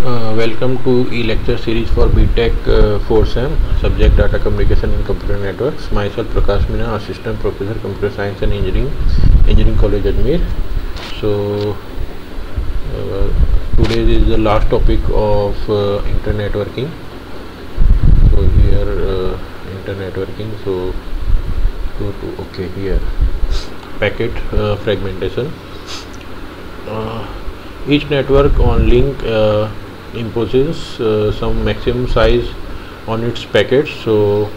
Uh, welcome to e-lecture series for BTech uh, 4SEM, subject data communication and computer networks. Myself Prakash Meena, assistant professor computer science and engineering, engineering college Ajmer. So uh, today is the last topic of uh, internet networking. So here uh, internet networking. So go to okay here packet uh, fragmentation. Uh, each network on link uh, imposes uh, some maximum size on its packets. So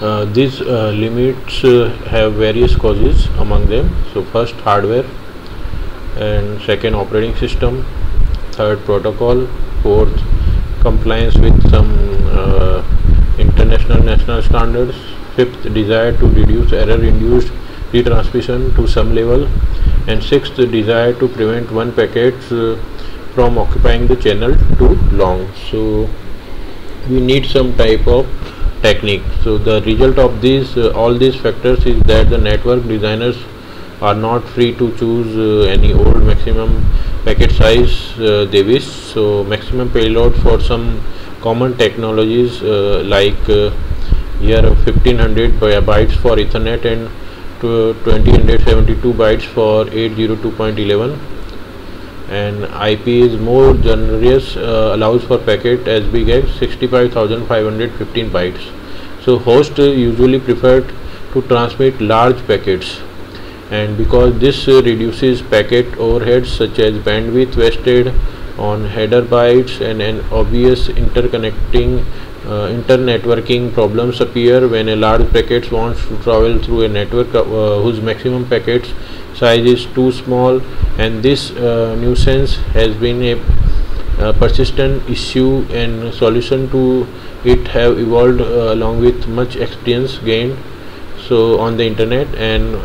uh, these uh, limits uh, have various causes among them. So first hardware and second operating system third protocol fourth compliance with some uh, international national standards fifth desire to reduce error induced retransmission to some level and sixth desire to prevent one packet uh, from occupying the channel too long. So we need some type of technique. So the result of these uh, all these factors is that the network designers are not free to choose uh, any old maximum packet size uh, they wish. So maximum payload for some common technologies uh, like uh, here 1500 bytes for ethernet and 2072 bytes for 802.11 and IP is more generous uh, allows for packet as big as 65515 bytes. So host usually preferred to transmit large packets. And because this reduces packet overheads such as bandwidth wasted on header bytes and an obvious interconnecting uh, internetworking problems appear when a large packet wants to travel through a network uh, whose maximum packets size is too small and this uh, nuisance has been a uh, persistent issue and solution to it have evolved uh, along with much experience gained so on the internet and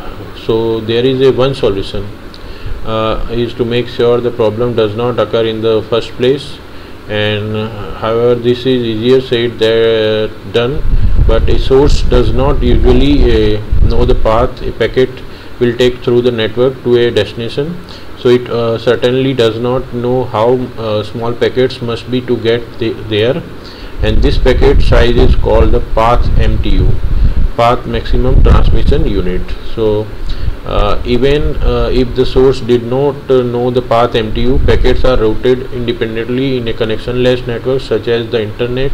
so there is a one solution uh, is to make sure the problem does not occur in the first place and uh, however this is easier said than done but a source does not usually uh, know the path a packet will take through the network to a destination. So it uh, certainly does not know how uh, small packets must be to get th there. And this packet size is called the path MTU path maximum transmission unit. So uh, even uh, if the source did not uh, know the path MTU, packets are routed independently in a connectionless network such as the internet.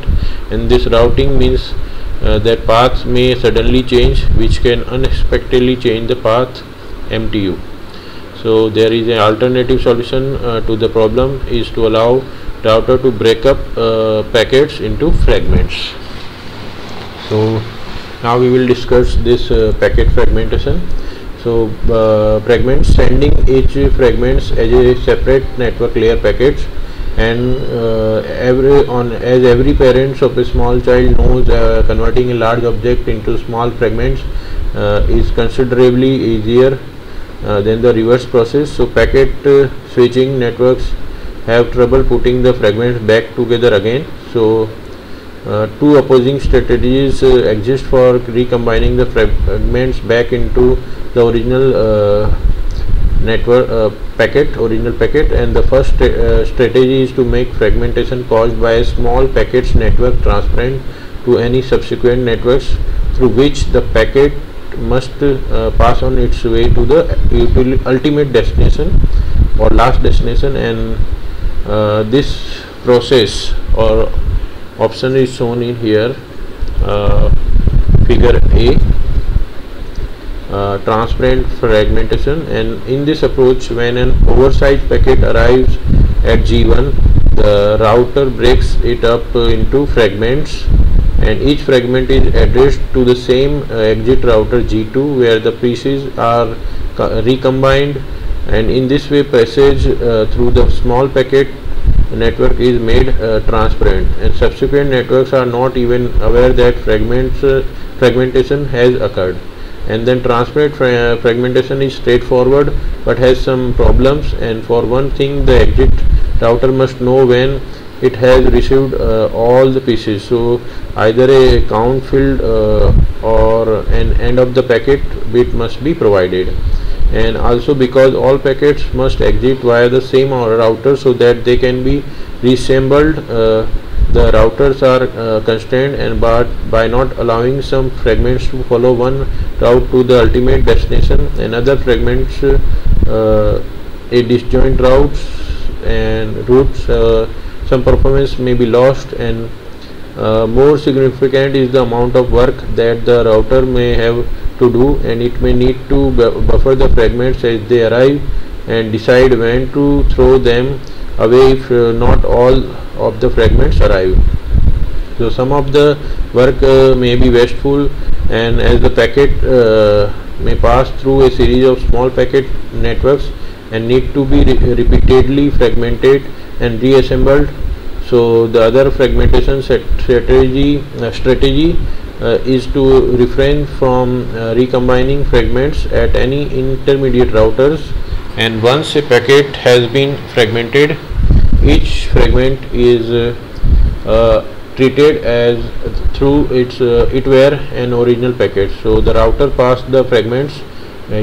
And this routing means uh, that paths may suddenly change which can unexpectedly change the path MTU. So there is an alternative solution uh, to the problem is to allow router to break up uh, packets into fragments. So now we will discuss this packet fragmentation so uh, fragments sending each fragments as a separate network layer packets and uh, every on as every parents of a small child knows uh, converting a large object into small fragments uh, is considerably easier uh, than the reverse process. So packet uh, switching networks have trouble putting the fragments back together again. So uh, two opposing strategies exist for recombining the fragments back into the original network uh, packet original packet and the first uh, strategy is to make fragmentation caused by a small packets network transparent to any subsequent networks through which the packet must uh, pass on its way to the ultimate destination or last destination and uh, this process or option is shown in here uh, figure A uh, transparent fragmentation. And in this approach when an oversized packet arrives at G1 the router breaks it up uh, into fragments. And each fragment is addressed to the same uh, exit router G2 where the pieces are recombined. And in this way passage uh, through the small packet network is made uh, transparent. And subsequent networks are not even aware that fragments uh, fragmentation has occurred and then transparent fra fragmentation is straightforward but has some problems. And for one thing the exit router must know when it has received uh, all the pieces. So either a count field uh, or an end of the packet bit must be provided. And also because all packets must exit via the same router so that they can be reassembled uh, the routers are uh, constrained and by not allowing some fragments to follow one route to the ultimate destination and other fragments uh, a disjoint routes and routes uh, some performance may be lost and uh, more significant is the amount of work that the router may have to do and it may need to buffer the fragments as they arrive and decide when to throw them away if uh, not all of the fragments arrive. So some of the work uh, may be wasteful and as the packet uh, may pass through a series of small packet networks and need to be re repeatedly fragmented and reassembled so the other fragmentation strategy uh, strategy uh, is to refrain from uh, recombining fragments at any intermediate routers and once a packet has been fragmented each fragment is uh, uh, treated as through its uh, it were an original packet so the router passed the fragments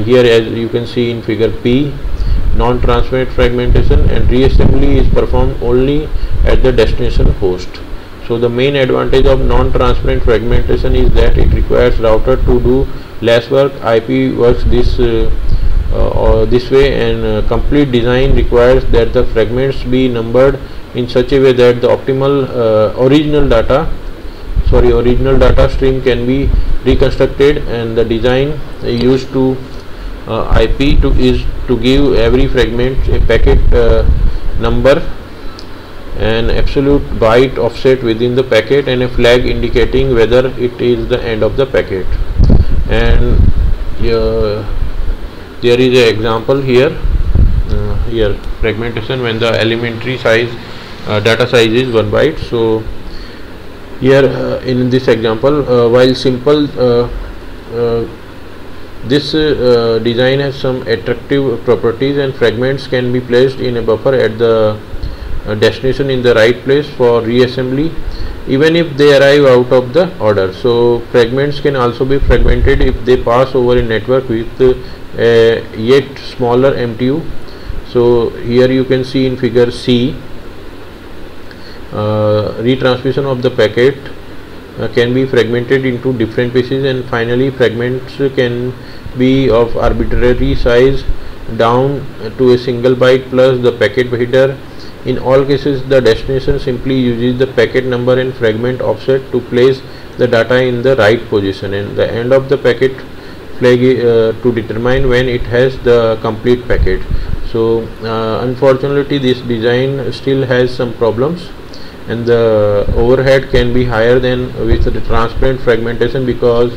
here as you can see in figure P non-transparent fragmentation and reassembly is performed only at the destination host. So the main advantage of non-transparent fragmentation is that it requires router to do less work. IP works this uh, uh, this way and uh, complete design requires that the fragments be numbered in such a way that the optimal uh, original data sorry original data stream can be reconstructed and the design used to uh, IP to is to give every fragment a packet uh, number an absolute byte offset within the packet and a flag indicating whether it is the end of the packet. And uh, there is an example here uh, here fragmentation when the elementary size uh, data size is 1 byte so here uh, in this example while simple this uh, design has some attractive properties and fragments can be placed in a buffer at the uh, destination in the right place for reassembly even if they arrive out of the order. So fragments can also be fragmented if they pass over a network with uh, yet smaller MTU. So here you can see in figure C uh, retransmission of the packet uh, can be fragmented into different pieces and finally fragments can be of arbitrary size down to a single byte plus the packet header in all cases the destination simply uses the packet number and fragment offset to place the data in the right position and the end of the packet uh, to determine when it has the complete packet so uh, unfortunately this design still has some problems and the overhead can be higher than with the transparent fragmentation because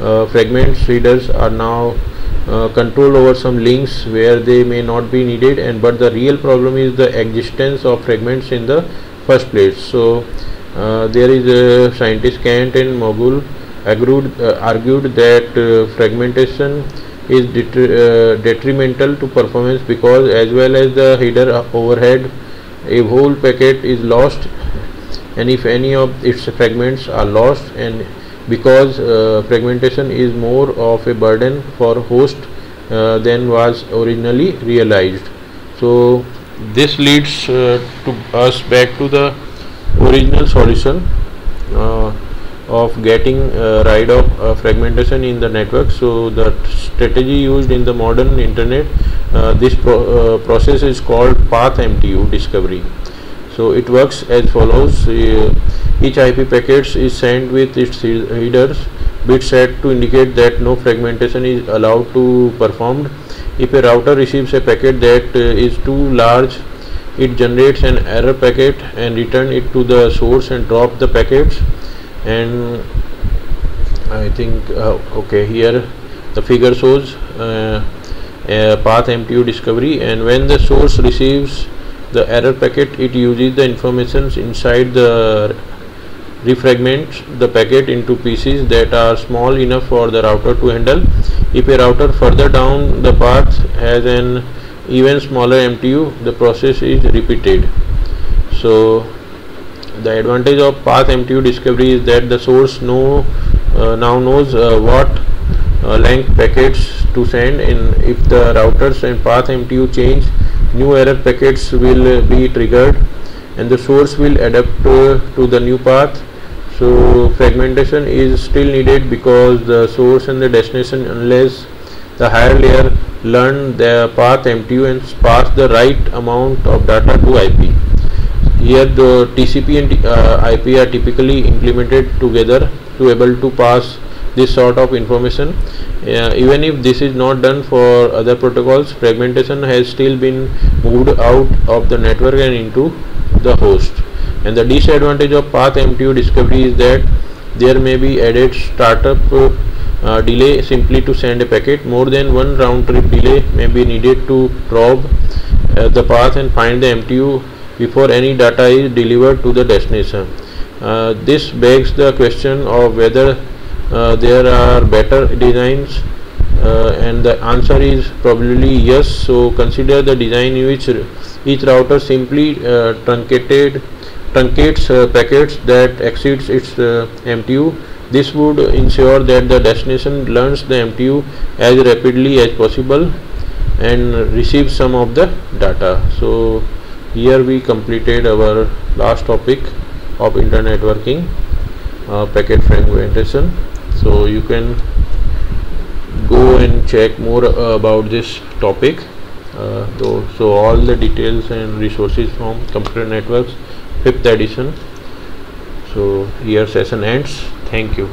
uh, fragments readers are now uh, control over some links where they may not be needed and but the real problem is the existence of fragments in the first place. So uh, there is a scientist Kent and Mogul agreed, uh, argued that uh, fragmentation is uh, detrimental to performance because as well as the header overhead a whole packet is lost. And if any of its fragments are lost and because uh, fragmentation is more of a burden for host uh, than was originally realized. So this leads uh, to us back to the original solution of getting uh, rid of uh, fragmentation in the network. So the strategy used in the modern internet this pro process is called path MTU discovery. So it works as follows. Uh, each IP packets is sent with its headers. Bit set to indicate that no fragmentation is allowed to performed. If a router receives a packet that uh, is too large it generates an error packet and return it to the source and drop the packets and I think uh, okay here the figure shows uh, path MTU discovery. And when the source receives the error packet it uses the informations inside the refragment the packet into pieces that are small enough for the router to handle. If a router further down the path has an even smaller MTU the process is repeated. So the advantage of path MTU discovery is that the source know uh, now knows uh, what uh, length packets to send and if the routers and path MTU change new error packets will be triggered and the source will adapt uh, to the new path. So fragmentation is still needed because the source and the destination unless the higher layer learn the path MTU and pass the right amount of data to IP here the TCP and uh, IP are typically implemented together to able to pass this sort of information. Uh, even if this is not done for other protocols fragmentation has still been moved out of the network and into the host. And the disadvantage of path MTU discovery is that there may be added startup uh, delay simply to send a packet. More than one round trip delay may be needed to probe uh, the path and find the MTU before any data is delivered to the destination. Uh, this begs the question of whether uh, there are better designs uh, and the answer is probably yes. So consider the design in which each router simply uh, truncated truncates uh, packets that exceeds its uh, MTU this would ensure that the destination learns the MTU as rapidly as possible and receives some of the data. So here we completed our last topic of internet networking uh, packet fragmentation. So you can go and check more uh, about this topic. Uh, so all the details and resources from computer networks fifth edition. So here session ends. Thank you